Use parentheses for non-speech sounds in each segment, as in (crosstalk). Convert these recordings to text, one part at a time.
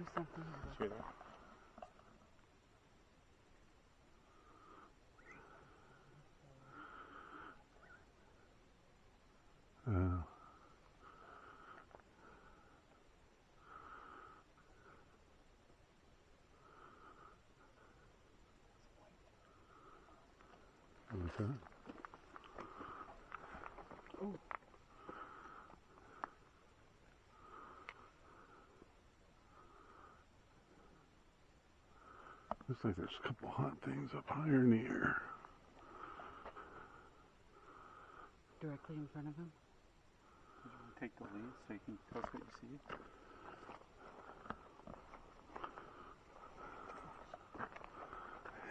do something. That? Uh? Looks like there's a couple hot things up higher in the air. Directly in front of him. Take the lead so you can tell us what you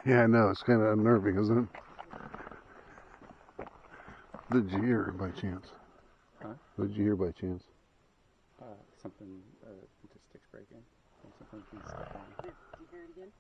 see. Yeah, I know. It's kind of unnerving, isn't it? Did you hear by chance? Huh? Did you hear by chance? Uh, something, uh, just sticks breaking. Or something being stuck on. Did you hear it again?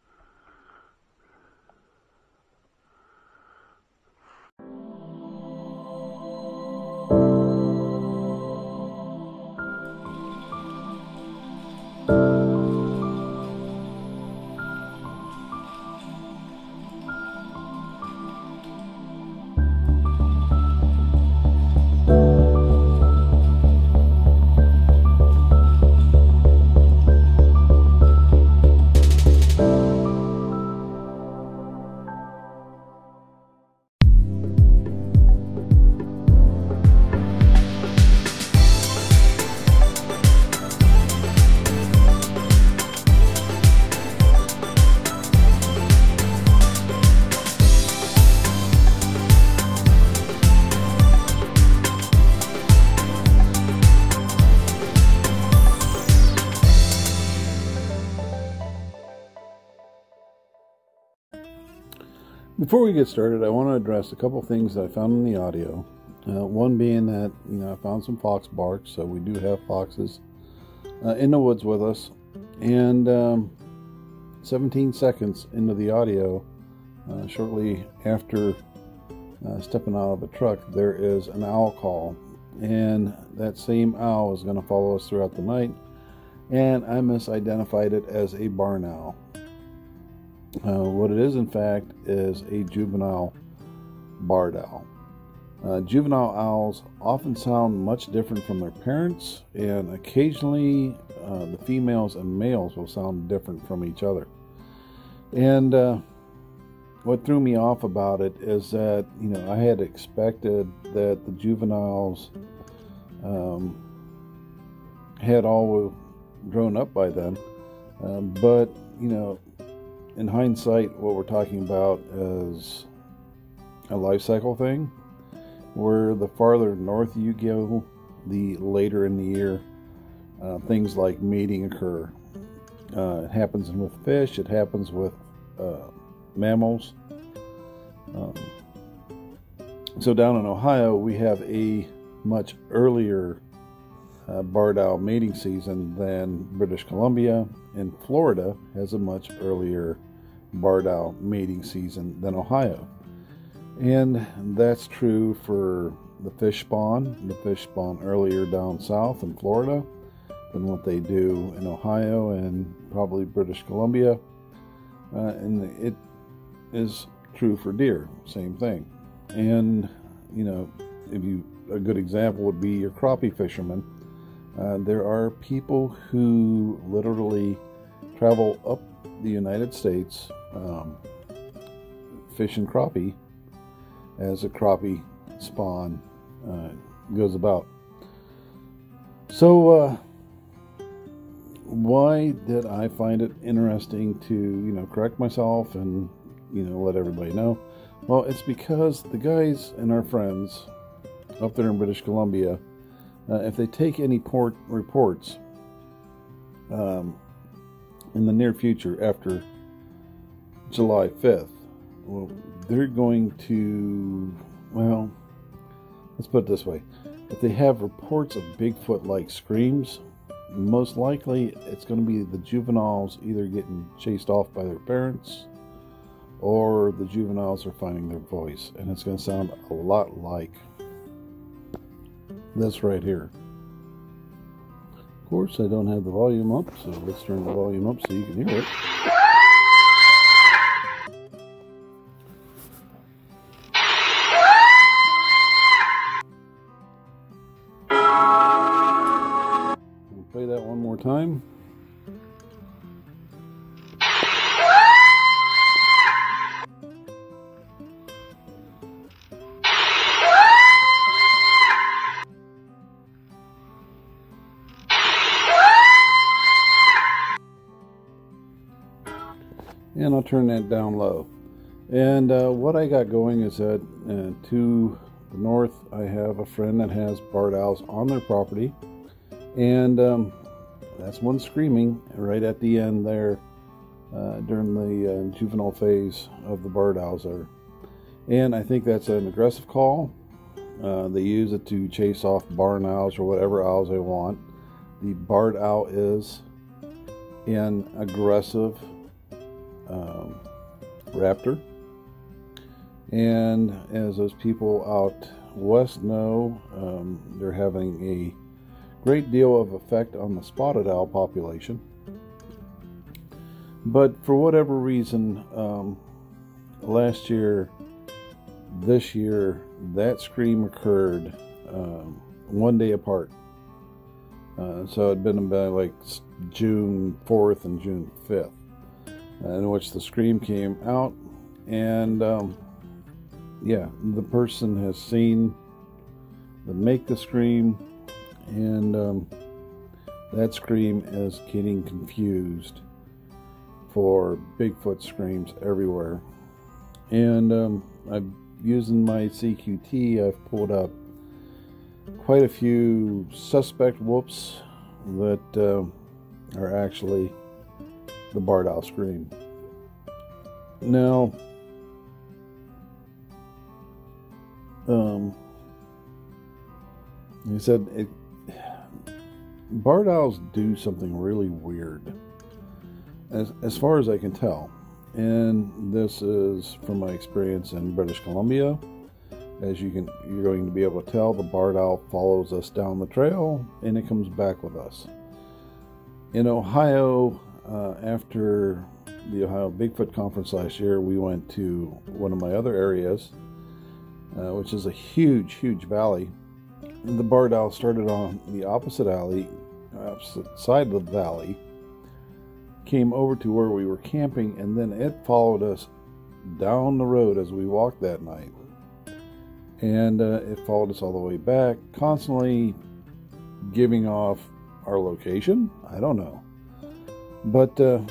Before we get started, I want to address a couple things that I found in the audio. Uh, one being that you know I found some fox bark, so we do have foxes uh, in the woods with us. And um, 17 seconds into the audio, uh, shortly after uh, stepping out of a truck, there is an owl call, and that same owl is going to follow us throughout the night. And I misidentified it as a barn owl. Uh, what it is, in fact, is a juvenile barred owl. Uh, juvenile owls often sound much different from their parents, and occasionally uh, the females and males will sound different from each other. And uh, what threw me off about it is that, you know, I had expected that the juveniles um, had all grown up by then, um, but, you know, in hindsight, what we're talking about is a life cycle thing, where the farther north you go, the later in the year uh, things like mating occur. Uh, it happens with fish, it happens with uh, mammals. Um, so, down in Ohio, we have a much earlier uh, barred owl mating season than British Columbia, and Florida has a much earlier barred owl mating season than Ohio. And that's true for the fish spawn. The fish spawn earlier down south in Florida than what they do in Ohio and probably British Columbia. Uh, and it is true for deer, same thing. And, you know, if you, a good example would be your crappie fishermen. Uh, there are people who literally travel up the United States um, and crappie as a crappie spawn uh, goes about. So, uh, why did I find it interesting to, you know, correct myself and, you know, let everybody know? Well, it's because the guys and our friends up there in British Columbia, uh, if they take any port reports um, in the near future after July 5th, well, they're going to, well, let's put it this way. If they have reports of Bigfoot like screams, most likely it's going to be the juveniles either getting chased off by their parents or the juveniles are finding their voice. And it's going to sound a lot like this right here. Of Of course, I don't have the volume up, so let's turn the volume up so you can hear it. Turn that down low. And uh, what I got going is that uh, to the north, I have a friend that has barred owls on their property, and um, that's one screaming right at the end there uh, during the uh, juvenile phase of the barred owls there. And I think that's an aggressive call. Uh, they use it to chase off barn owls or whatever owls they want. The barred owl is an aggressive um, raptor. And as those people out west know, um, they're having a great deal of effect on the spotted owl population. But for whatever reason, um, last year, this year, that scream occurred um, one day apart. Uh, so it'd been about like June 4th and June 5th in which the scream came out, and um, yeah, the person has seen the make the scream, and um, that scream is getting confused for Bigfoot screams everywhere. And um, I'm using my CQT. I've pulled up quite a few suspect whoops that uh, are actually the barred owl scream. Now, um, he said it, do something really weird, as as far as I can tell, and this is from my experience in British Columbia. As you can, you're going to be able to tell, the barred owl follows us down the trail, and it comes back with us. In Ohio, uh, after the Ohio Bigfoot Conference last year, we went to one of my other areas, uh, which is a huge, huge valley. And the barred owl started on the opposite alley, opposite side of the valley, came over to where we were camping, and then it followed us down the road as we walked that night. And uh, it followed us all the way back, constantly giving off our location. I don't know. But, uh,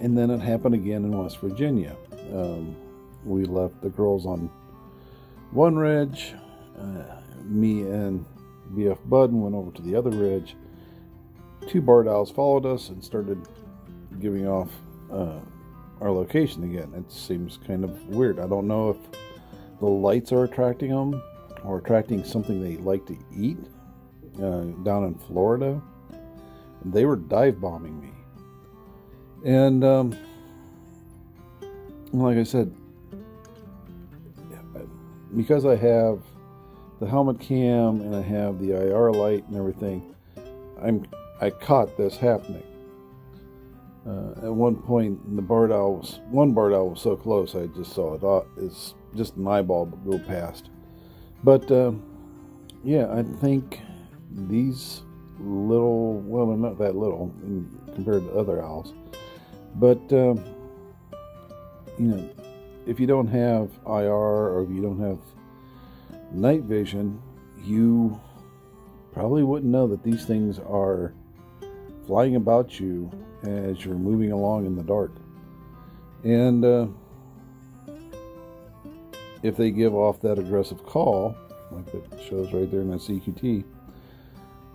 and then it happened again in West Virginia. Um, we left the girls on one ridge. Uh, me and BF Bud went over to the other ridge. Two barred owls followed us and started giving off uh, our location again. It seems kind of weird. I don't know if the lights are attracting them or attracting something they like to eat uh, down in Florida. They were dive bombing me. And um, like I said, because I have the helmet cam and I have the IR light and everything, I'm I caught this happening. Uh, at one point, the barred owl was one barred owl was so close I just saw it. Uh, it's just an eyeball go past. But uh, yeah, I think these little well, they're not that little compared to other owls but, um, you know, if you don't have IR or if you don't have night vision, you probably wouldn't know that these things are flying about you as you're moving along in the dark. And uh, if they give off that aggressive call, like it shows right there in that CQT,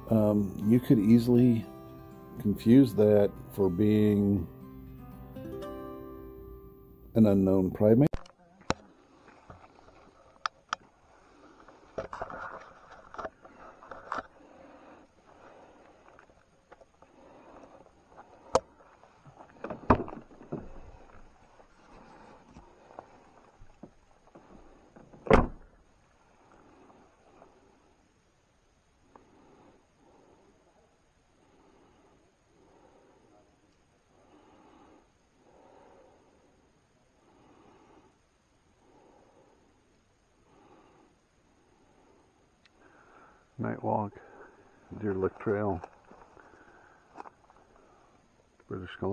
um, you could easily confuse that for being an unknown primate.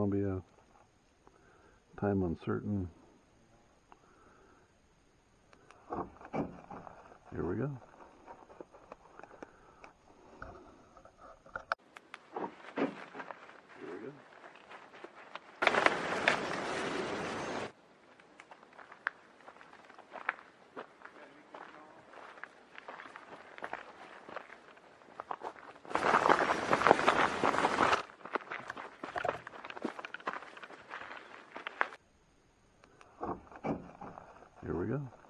Columbia. Time uncertain. Here we go. Here we go. Here we go.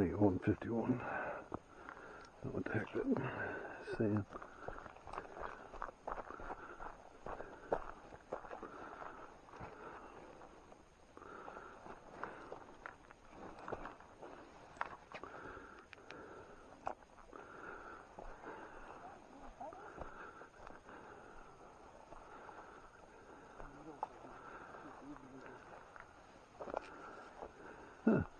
Think 151. What the heck that saying? Hey,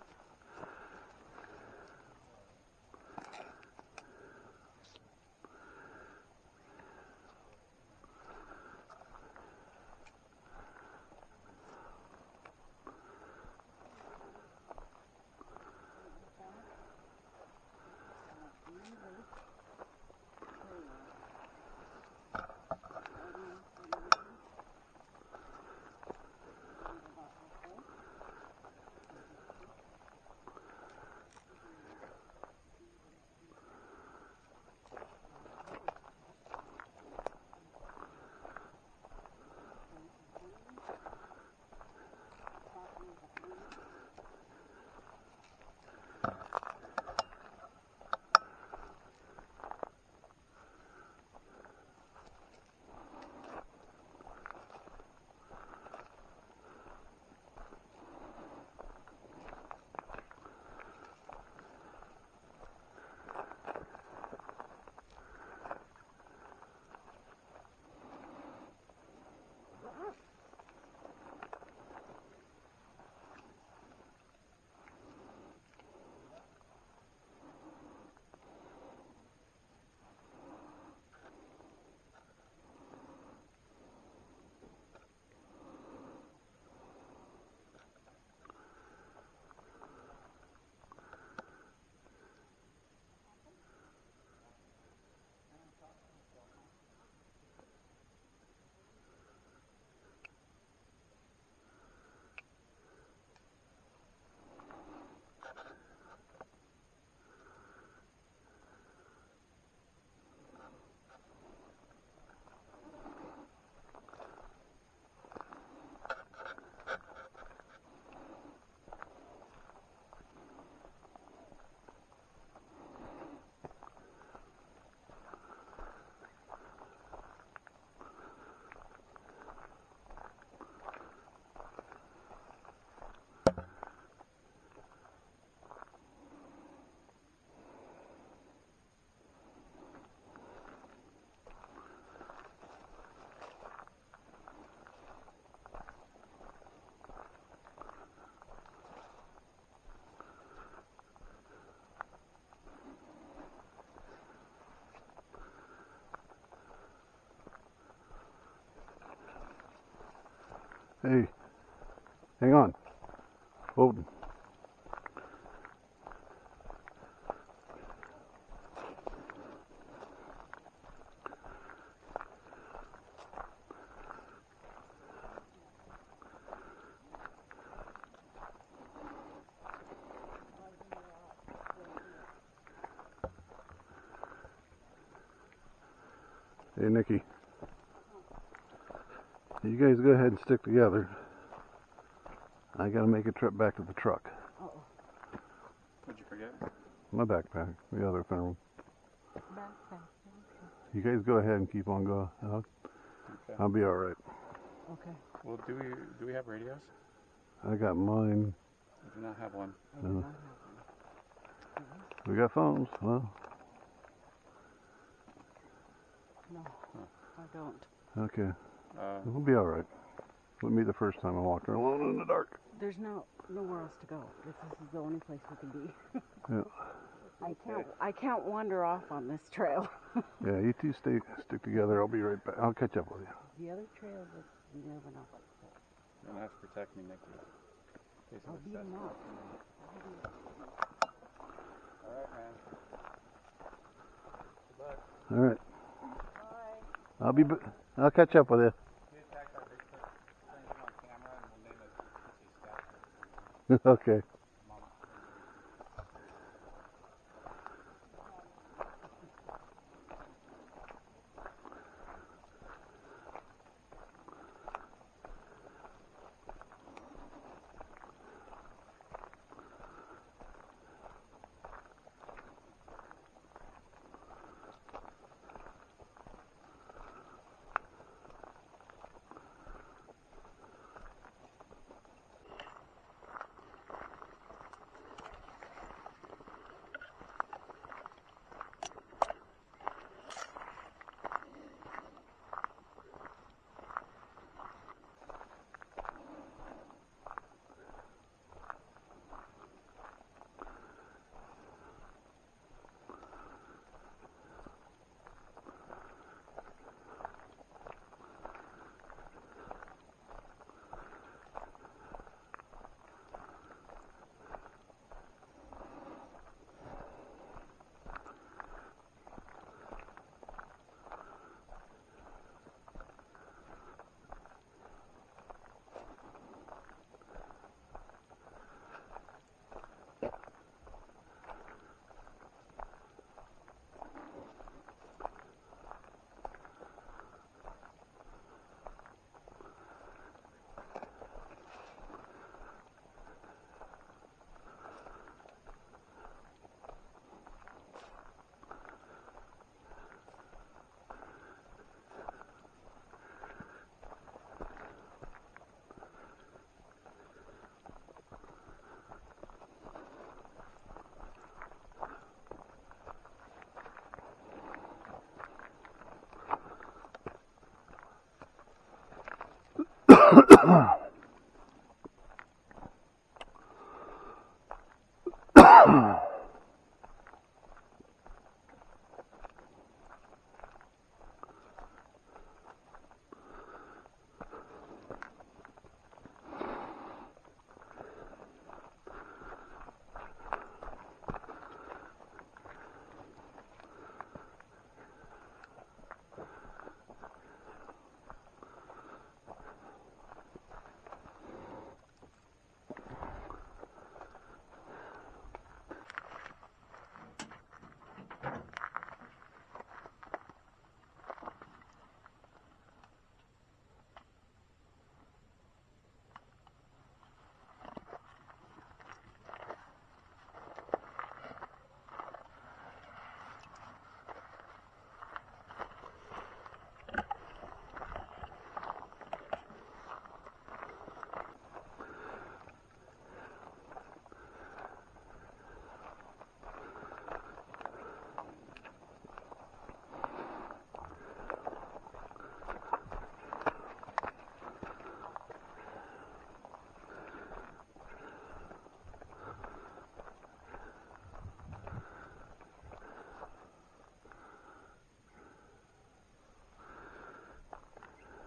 Hang on. Holden. Hey, Nikki. You guys go ahead and stick together. I gotta make a trip back to the truck. Uh-oh. What'd you forget? My backpack, the other film. Backpack. You guys go ahead and keep on going. I'll, Okay. I'll be all right. Okay. Well, do we do we have radios? I got mine. I do not have one. I do Uh. not have one. We got phones. Well, No, I don't. okay. Uh, We'll be all right. With me the first time I walked alone in the dark. There's no nowhere else to go. This, this is the only place we can be. Yeah. (laughs) I can't. I can't wander off on this trail. (laughs) Yeah, you two stay stick together. I'll be right back. I'll catch up with you. The other trail, is you never know what's there. you're gonna have to protect me, Nikki. I'll of beat 'em assassination. up. All right, man. Good luck. All right. I'll be. b- I'll catch up with you. If we attack that Bigfoot, bring him on camera, and we'll name it Pussy Scout. (laughs) okay. Mama.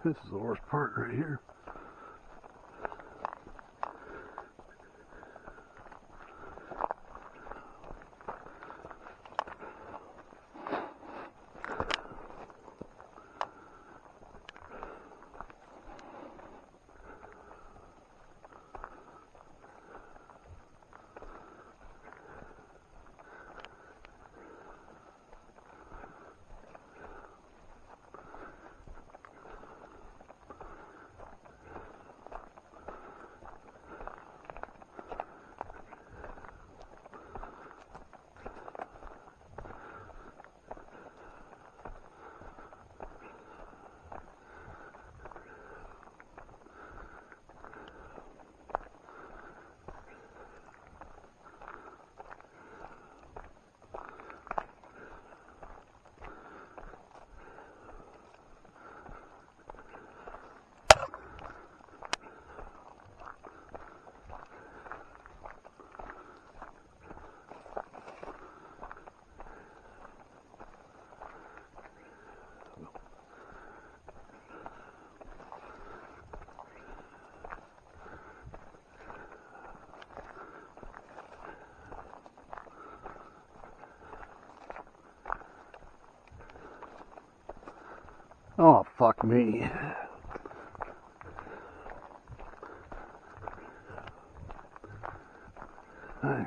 This is the worst part right here. Fuck me. I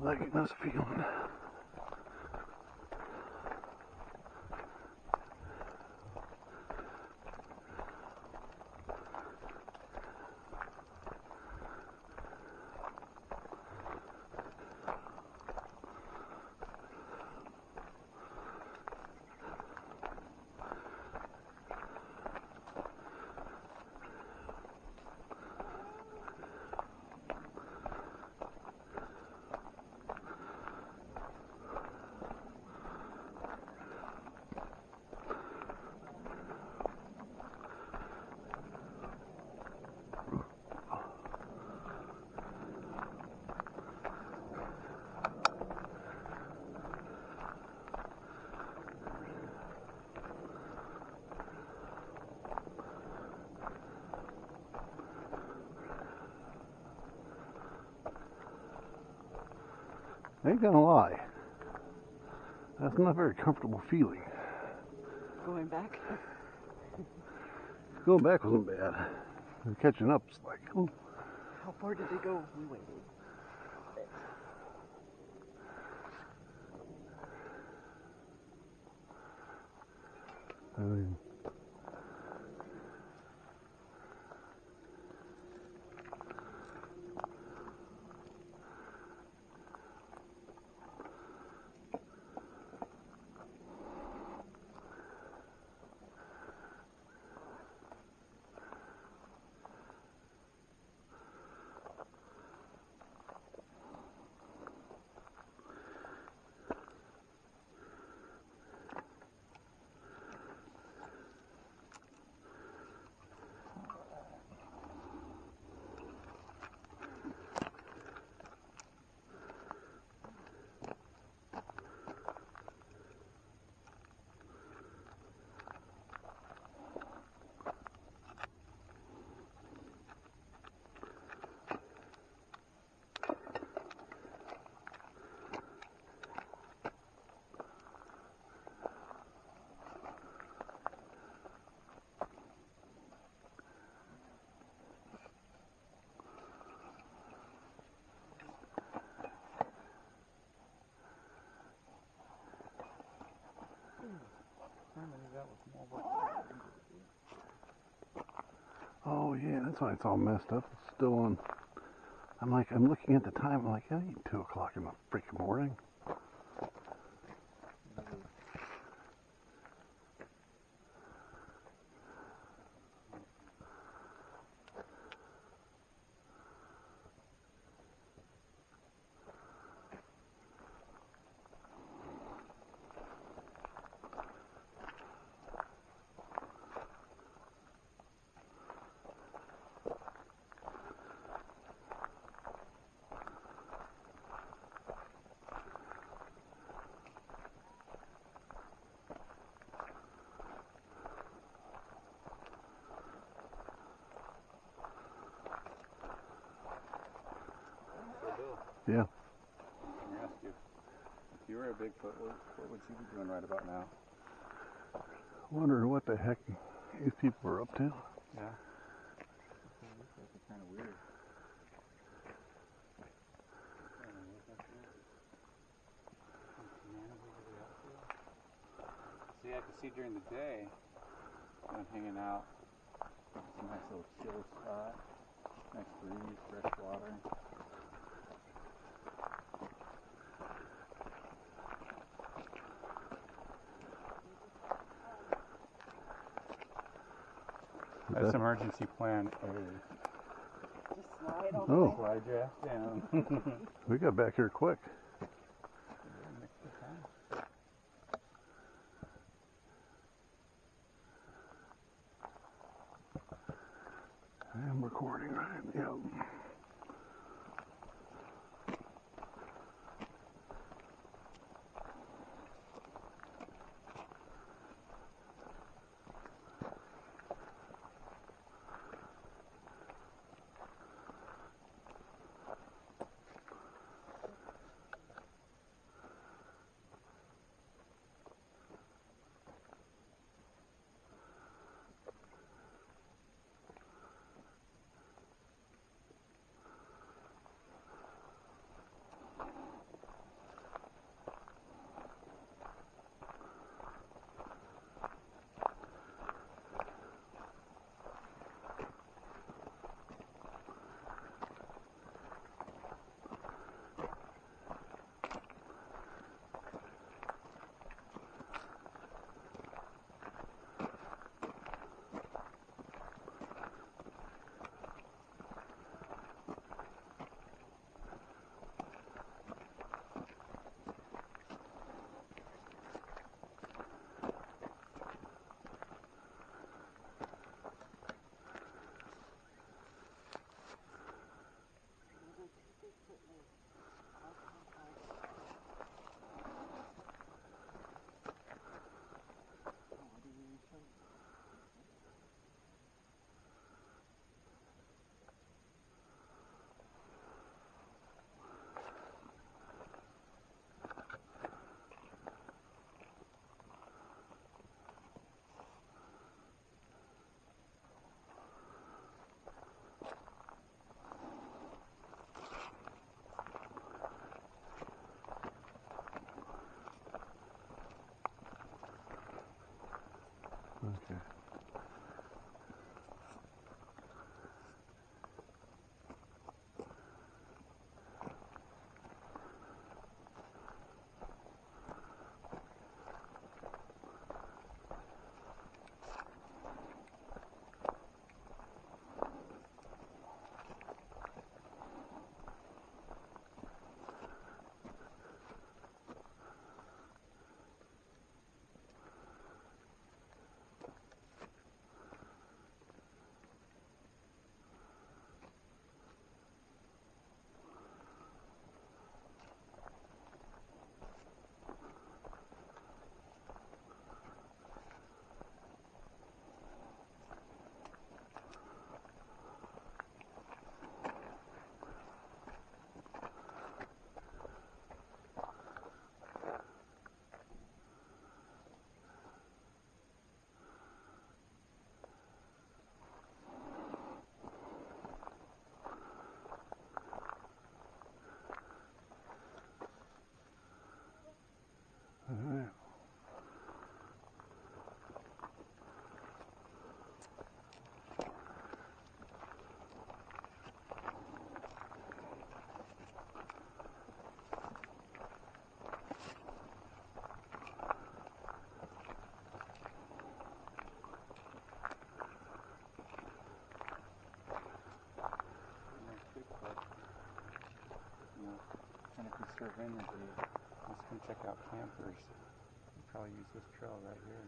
like this feeling. I ain't gonna lie. That's not a very comfortable feeling. Going back. Going back wasn't bad. Catching up's like, ooh. How far did they go? We waited. Oh yeah, that's why it's all messed up. It's still on. I'm like, I'm looking at the time. I'm like, it ain't two o'clock in the freaking morning. Yeah. let me ask you, if you were a Bigfoot, what, what would you be doing right about now? Wondering what the heck these people are up to. Yeah. That's kind of weird. See, I can see during the day, I'm hanging out. It's a nice little chill spot. Nice breeze, fresh water. That's That- emergency plan A. Just slide on Oh. Slide your ass down. (laughs) We got back here quick. Energy, let's come check out campers. We probably use this trail right here.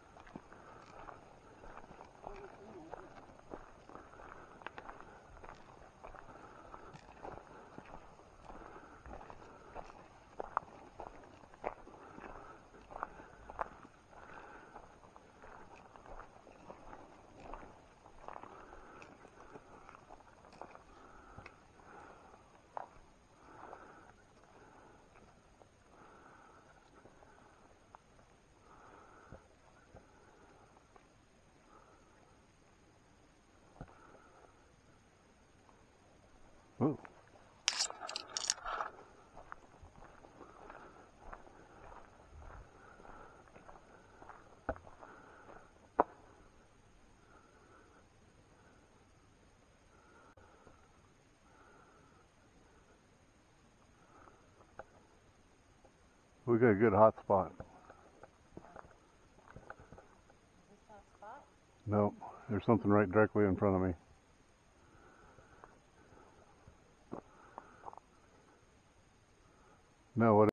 We got a good hot spot. No, there's something right directly in front of me. No, what?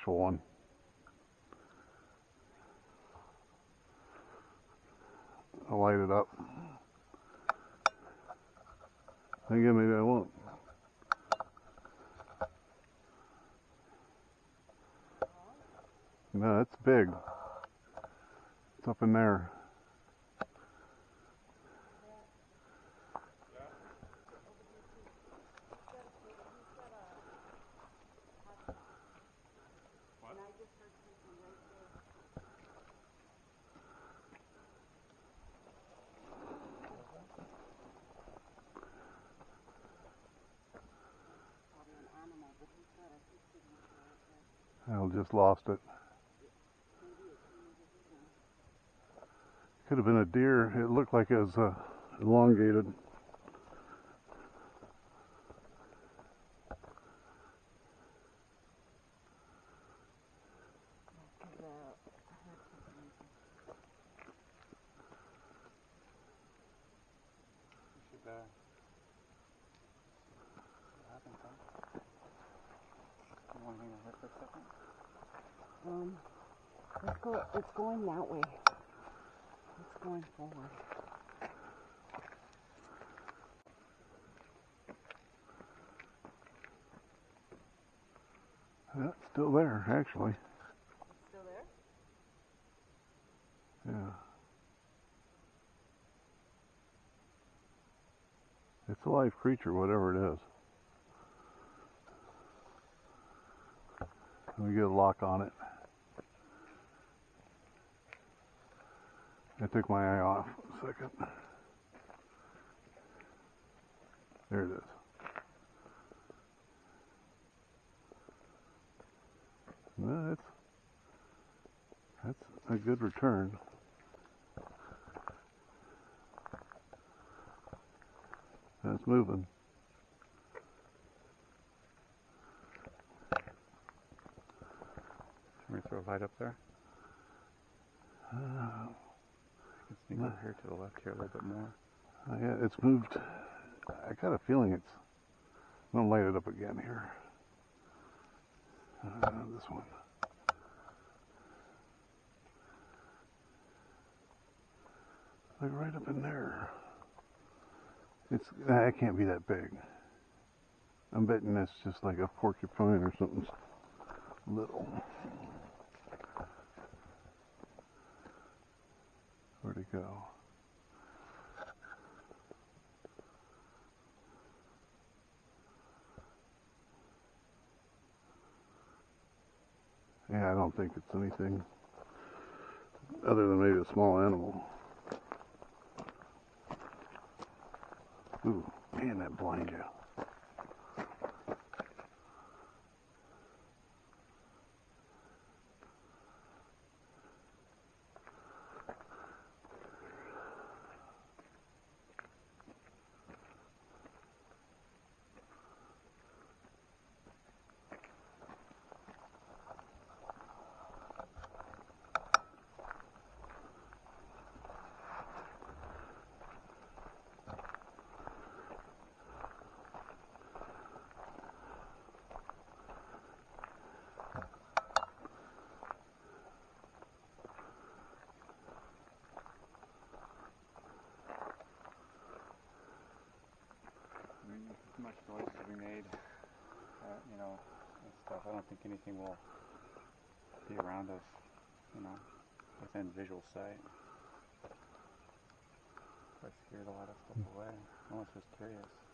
Actual one. I'll light it up. Again, maybe I won't. No, it's big. It's up in there. Probably an animal, but he's got a heat signature right there. I just lost it. Could have been a deer. It looked like it was uh, elongated. Cause, uh, I heard something. You should, uh, see what happens, huh? You want to hang out here for a second? Um, let's go. It's going that way. It's going forward. Yeah, it's still there, actually. Still there? Yeah. It's a live creature, whatever it is. Let me get a lock on it. I took my eye off a second. There it is. No, that's that's a good return. That's moving. Can we throw a light up there? Uh, You can sneak over here to the left here a little bit more. Uh, yeah, it's moved. I got a feeling it's. I'm gonna light it up again here. Uh, this one. Like right up in there. It's. Uh, it can't be that big. I'm betting that's just like a porcupine or something little. Where'd it go? Yeah, I don't think it's anything other than maybe a small animal. Ooh, man, that blind you. I mean, as much noise as we made, uh, you know, and stuff, I don't think anything will be around us, you know, within visual sight. I scared a lot of stuff away. I was just curious.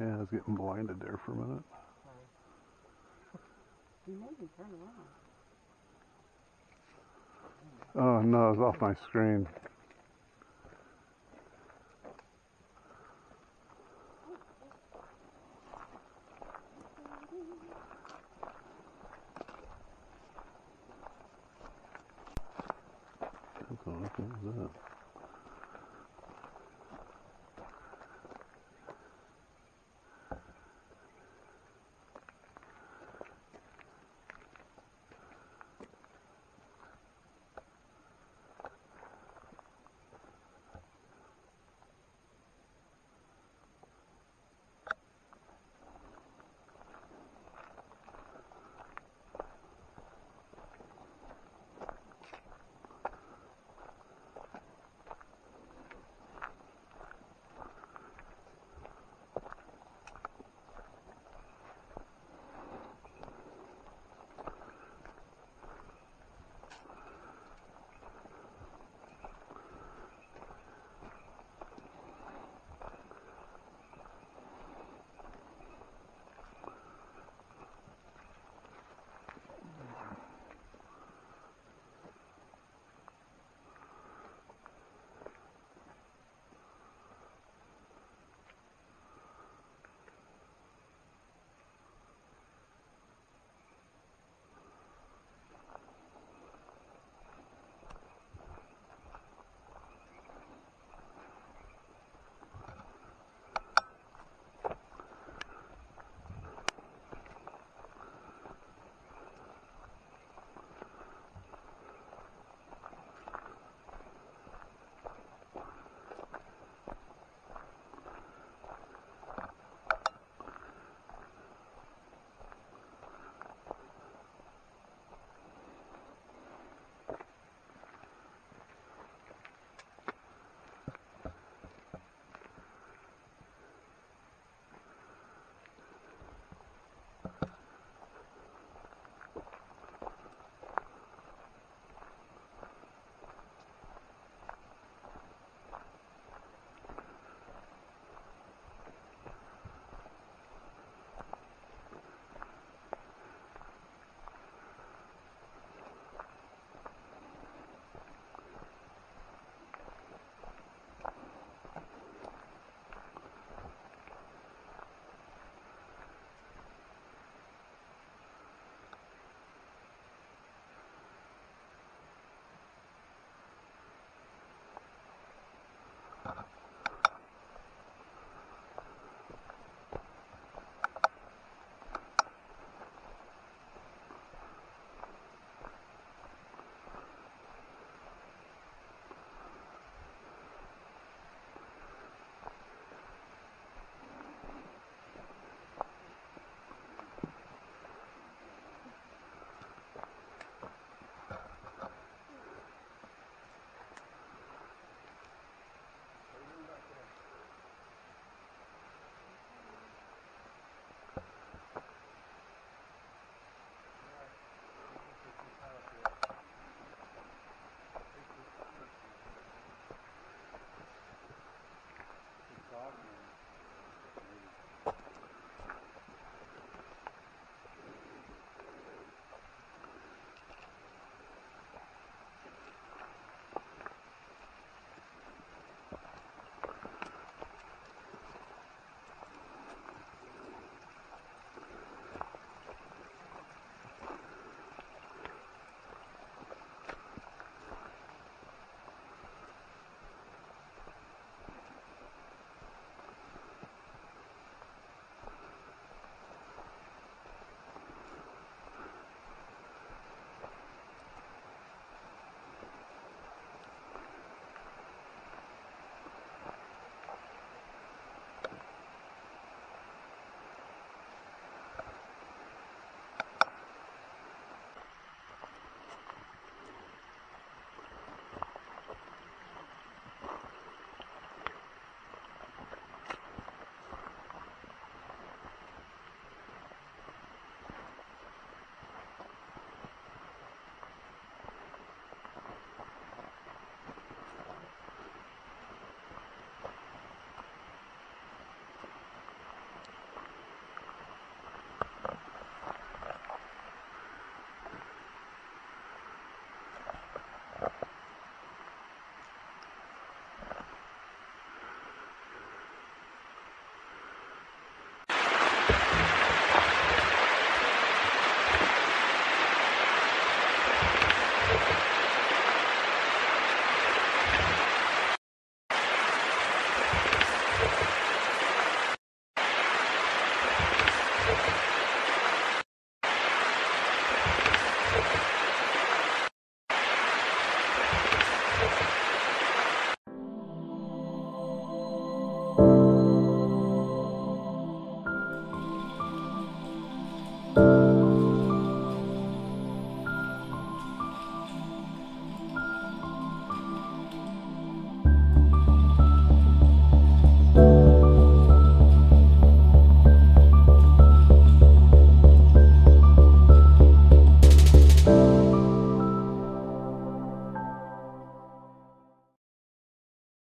Yeah, I was getting blinded there for a minute. You made me turn around. Oh no, it was off my screen.